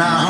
my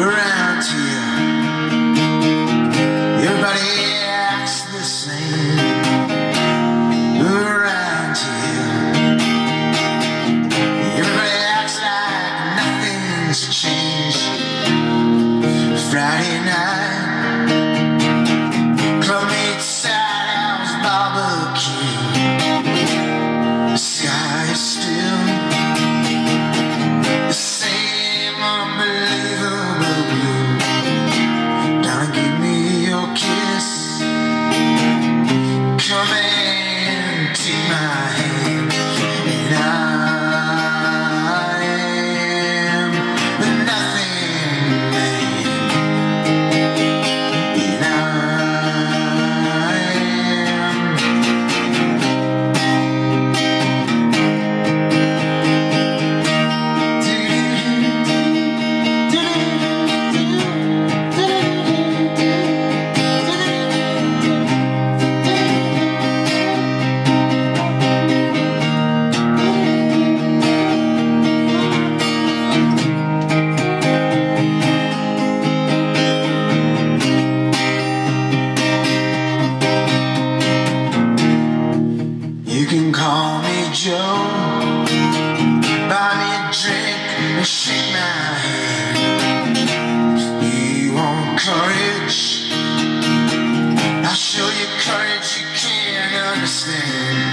around here. Everybody acts the same around here. Everybody acts like nothing's changed. Friday night. Courage? I'll show you courage you can't understand.